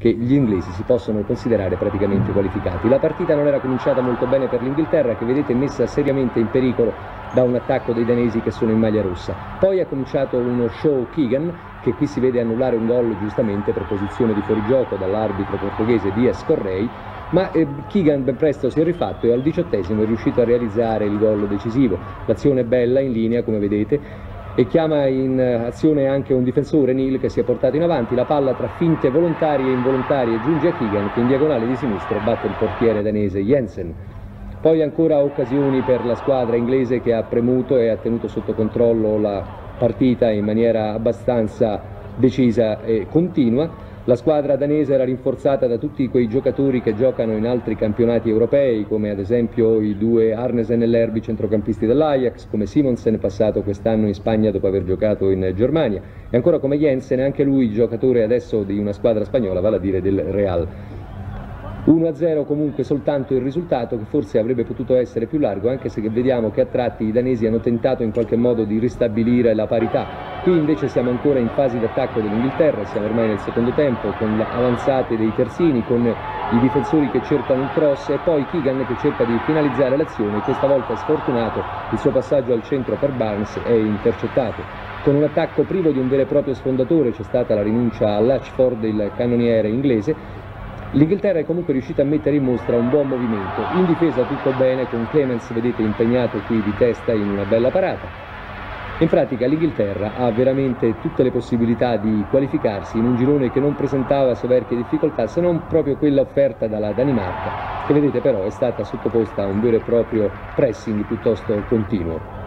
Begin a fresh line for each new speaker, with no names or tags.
che gli inglesi si possono considerare praticamente qualificati. La partita non era cominciata molto bene per l'Inghilterra che vedete messa seriamente in pericolo da un attacco dei danesi che sono in maglia rossa. Poi ha cominciato uno show Keegan che qui si vede annullare un gol giustamente per posizione di fuorigioco dall'arbitro portoghese Diaz Correi ma eh, Keegan ben presto si è rifatto e al diciottesimo è riuscito a realizzare il gol decisivo. L'azione è bella, in linea come vedete e chiama in azione anche un difensore Neil che si è portato in avanti, la palla tra finte volontarie e involontarie giunge a Keegan che in diagonale di sinistro batte il portiere danese Jensen. Poi ancora occasioni per la squadra inglese che ha premuto e ha tenuto sotto controllo la partita in maniera abbastanza decisa e continua. La squadra danese era rinforzata da tutti quei giocatori che giocano in altri campionati europei, come ad esempio i due Arnesen e Lerby centrocampisti dell'Ajax, come Simonsen passato quest'anno in Spagna dopo aver giocato in Germania, e ancora come Jensen, anche lui giocatore adesso di una squadra spagnola, vale a dire del Real. 1-0 comunque soltanto il risultato che forse avrebbe potuto essere più largo anche se vediamo che a tratti i danesi hanno tentato in qualche modo di ristabilire la parità. Qui invece siamo ancora in fase d'attacco dell'Inghilterra, siamo ormai nel secondo tempo con avanzate dei terzini, con i difensori che cercano il cross e poi Keegan che cerca di finalizzare l'azione, questa volta sfortunato, il suo passaggio al centro per Barnes è intercettato. Con un attacco privo di un vero e proprio sfondatore c'è stata la rinuncia a Latchford, il cannoniere inglese, L'Inghilterra è comunque riuscita a mettere in mostra un buon movimento, in difesa tutto bene con Clemens, vedete impegnato qui di testa in una bella parata. In pratica l'Inghilterra ha veramente tutte le possibilità di qualificarsi in un girone che non presentava soverchie difficoltà se non proprio quella offerta dalla Danimarca, che vedete però è stata sottoposta a un vero e proprio pressing piuttosto continuo.